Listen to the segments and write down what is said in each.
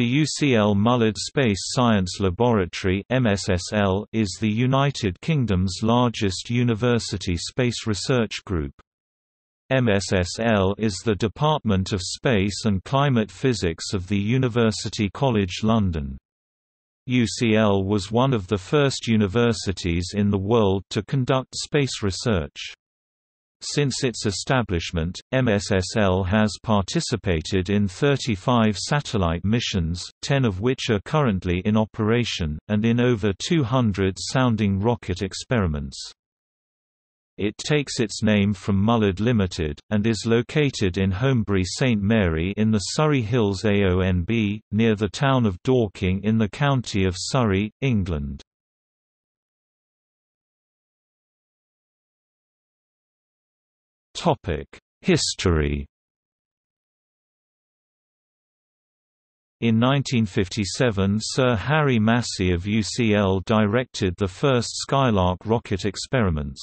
The UCL Mullard Space Science Laboratory (MSSL) is the United Kingdom's largest university space research group. MSSL is the Department of Space and Climate Physics of the University College London. UCL was one of the first universities in the world to conduct space research. Since its establishment, MSSL has participated in 35 satellite missions, 10 of which are currently in operation, and in over 200 sounding rocket experiments. It takes its name from Mullard Limited, and is located in Holmbury St Mary in the Surrey Hills AONB, near the town of Dorking in the county of Surrey, England. History In 1957 Sir Harry Massey of UCL directed the first Skylark rocket experiments.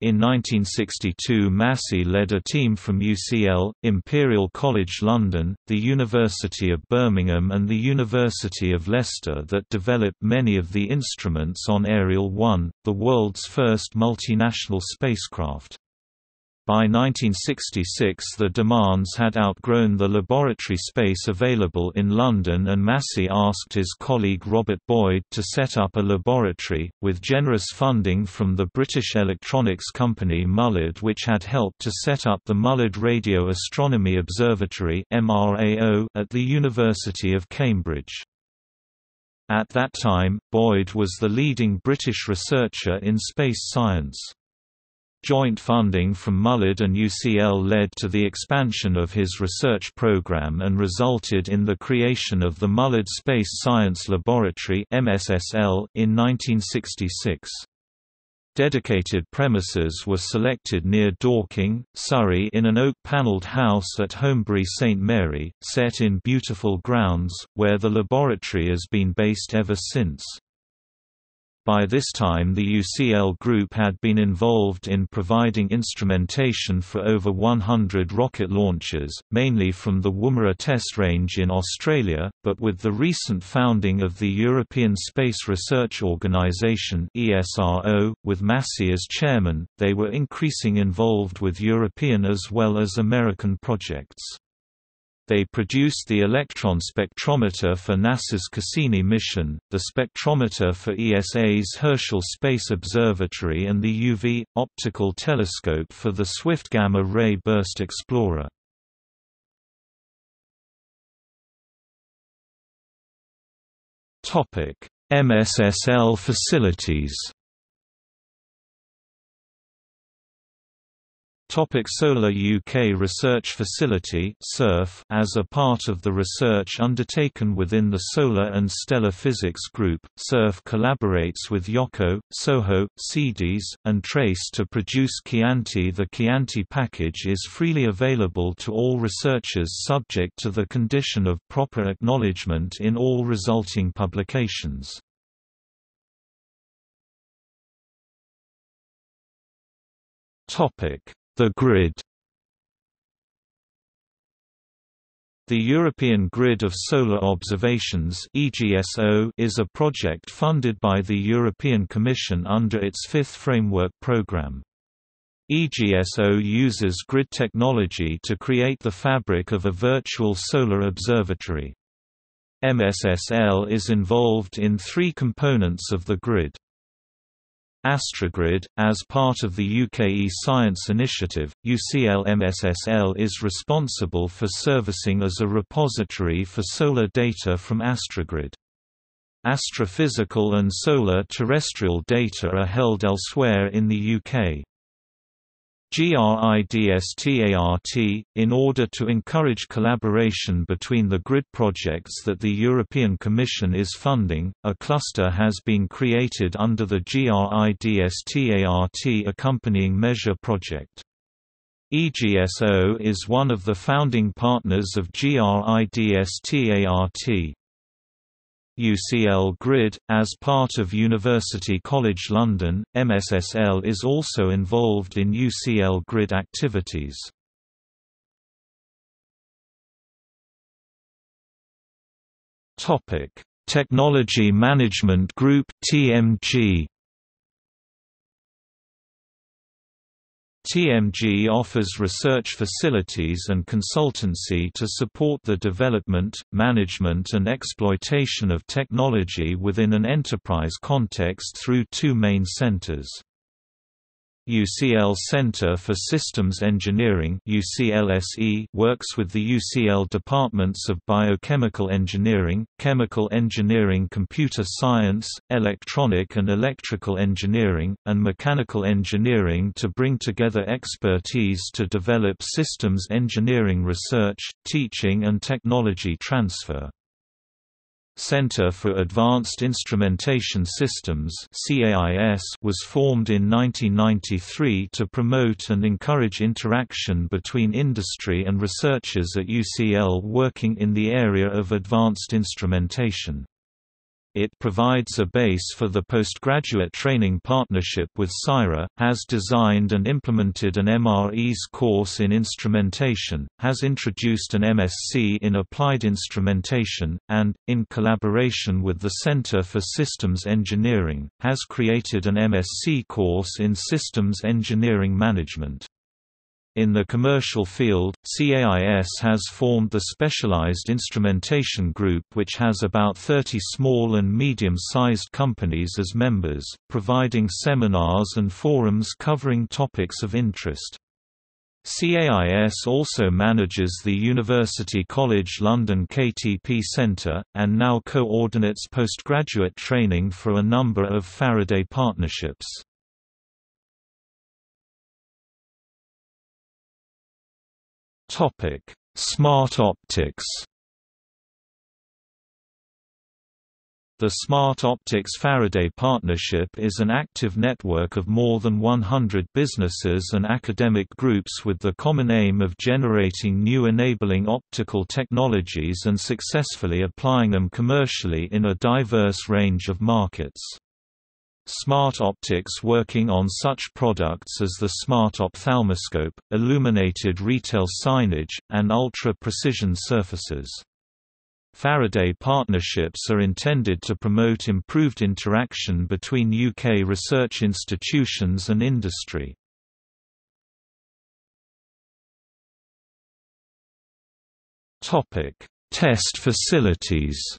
In 1962 Massey led a team from UCL, Imperial College London, the University of Birmingham and the University of Leicester that developed many of the instruments on Ariel 1, the world's first multinational spacecraft. By 1966 the demands had outgrown the laboratory space available in London and Massey asked his colleague Robert Boyd to set up a laboratory, with generous funding from the British electronics company Mullard which had helped to set up the Mullard Radio Astronomy Observatory at the University of Cambridge. At that time, Boyd was the leading British researcher in space science. Joint funding from Mullard and UCL led to the expansion of his research program and resulted in the creation of the Mullard Space Science Laboratory in 1966. Dedicated premises were selected near Dorking, Surrey in an oak-panelled house at Holmbury St Mary, set in beautiful grounds, where the laboratory has been based ever since. By this time the UCL group had been involved in providing instrumentation for over 100 rocket launches, mainly from the Woomera Test Range in Australia, but with the recent founding of the European Space Research Organisation (ESRO), with Massey as chairman, they were increasing involved with European as well as American projects. They produced the electron spectrometer for NASA's Cassini mission, the spectrometer for ESA's Herschel Space Observatory and the UV, optical telescope for the Swift Gamma Ray Burst Explorer. MSSL facilities Topic Solar UK Research Facility As a part of the research undertaken within the Solar and Stellar Physics Group, SURF collaborates with Yohkoh, SOHO, CDES, and TRACE to produce Chianti. The Chianti package is freely available to all researchers subject to the condition of proper acknowledgement in all resulting publications. Topic the Grid The European Grid of Solar Observations is a project funded by the European Commission under its fifth framework programme. EGSO uses grid technology to create the fabric of a virtual solar observatory. MSSL is involved in three components of the grid. Astrogrid, as part of the UK e-Science Initiative, UCL-MSSL is responsible for servicing as a repository for solar data from Astrogrid. Astrophysical and solar terrestrial data are held elsewhere in the UK. GRIDSTART, in order to encourage collaboration between the grid projects that the European Commission is funding, a cluster has been created under the GRIDSTART accompanying measure project. EGSO is one of the founding partners of GRIDSTART. UCL Grid, as part of University College London, MSSL is also involved in UCL Grid activities. Topic: Technology Management Group (TMG). TMG offers research facilities and consultancy to support the development, management and exploitation of technology within an enterprise context through two main centers. UCL Center for Systems Engineering UCLSE works with the UCL departments of Biochemical Engineering, Chemical Engineering Computer Science, Electronic and Electrical Engineering, and Mechanical Engineering to bring together expertise to develop systems engineering research, teaching and technology transfer. Center for Advanced Instrumentation Systems was formed in 1993 to promote and encourage interaction between industry and researchers at UCL working in the area of advanced instrumentation. It provides a base for the postgraduate training partnership with CSIRO, has designed and implemented an MRes course in instrumentation, has introduced an MSc in applied instrumentation, and, in collaboration with the Center for Systems Engineering, has created an MSc course in systems engineering management. In the commercial field, CAIS has formed the Specialized Instrumentation Group which has about 30 small and medium-sized companies as members, providing seminars and forums covering topics of interest. CAIS also manages the University College London KTP Centre, and now coordinates postgraduate training for a number of Faraday partnerships. Topic: Smart optics. The Smart Optics Faraday Partnership is an active network of more than 100 businesses and academic groups with the common aim of generating new enabling optical technologies and successfully applying them commercially in a diverse range of markets. Smart optics working on such products as the smart ophthalmoscope, illuminated retail signage, and ultra-precision surfaces. Faraday partnerships are intended to promote improved interaction between UK research institutions and industry. Test facilities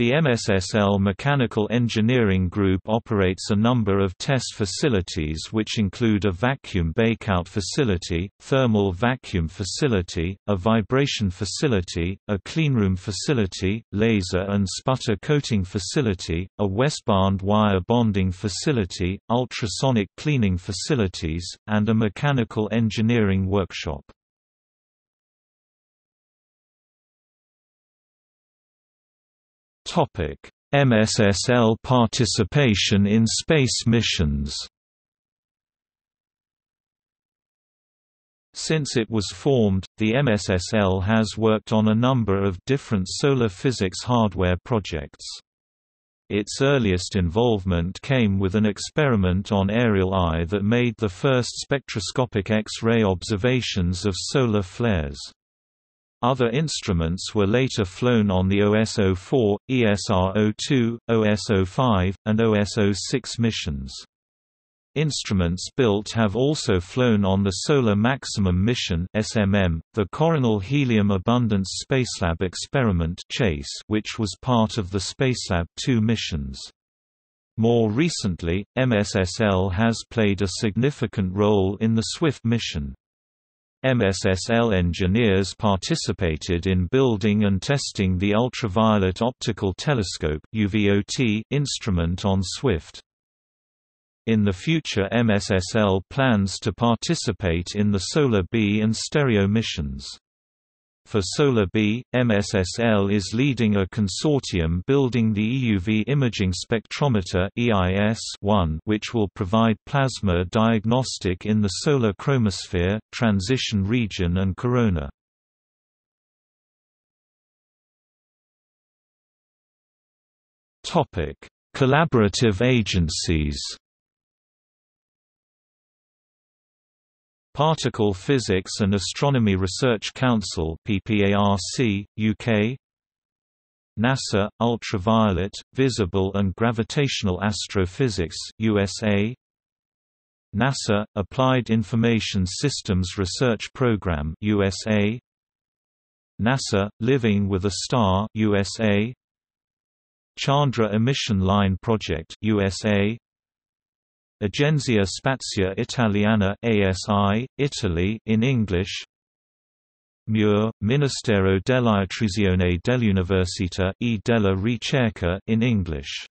The MSSL Mechanical Engineering Group operates a number of test facilities which include a vacuum bakeout facility, thermal vacuum facility, a vibration facility, a cleanroom facility, laser and sputter coating facility, a Westbond wire bonding facility, ultrasonic cleaning facilities, and a mechanical engineering workshop. MSSL participation in space missions Since it was formed, the MSSL has worked on a number of different solar physics hardware projects. Its earliest involvement came with an experiment on Ariel I that made the first spectroscopic X-ray observations of solar flares. Other instruments were later flown on the OSO-4, ESRO-2, OSO-5, and OSO-6 missions. Instruments built have also flown on the Solar Maximum Mission (SMM), the Coronal Helium Abundance Spacelab Experiment (CHASE), which was part of the Spacelab 2 missions. More recently, MSSL has played a significant role in the SWIFT mission. MSSL engineers participated in building and testing the Ultraviolet Optical Telescope instrument on SWIFT. In the future MSSL plans to participate in the Solar B and Stereo missions. For Solar B, MSSL is leading a consortium building the EUV Imaging Spectrometer EIS-1 which will provide plasma diagnostic in the solar chromosphere, transition region and corona. Collaborative agencies Particle Physics and Astronomy Research Council PPARC, UK NASA Ultraviolet, Visible and Gravitational Astrophysics USA NASA Applied Information Systems Research Program USA NASA Living with a Star USA Chandra Emission Line Project USA Agenzia Spaziale Italiana ASI, Italy in English. MUR, Ministero dell'Istruzione dell'Università e della Ricerca in English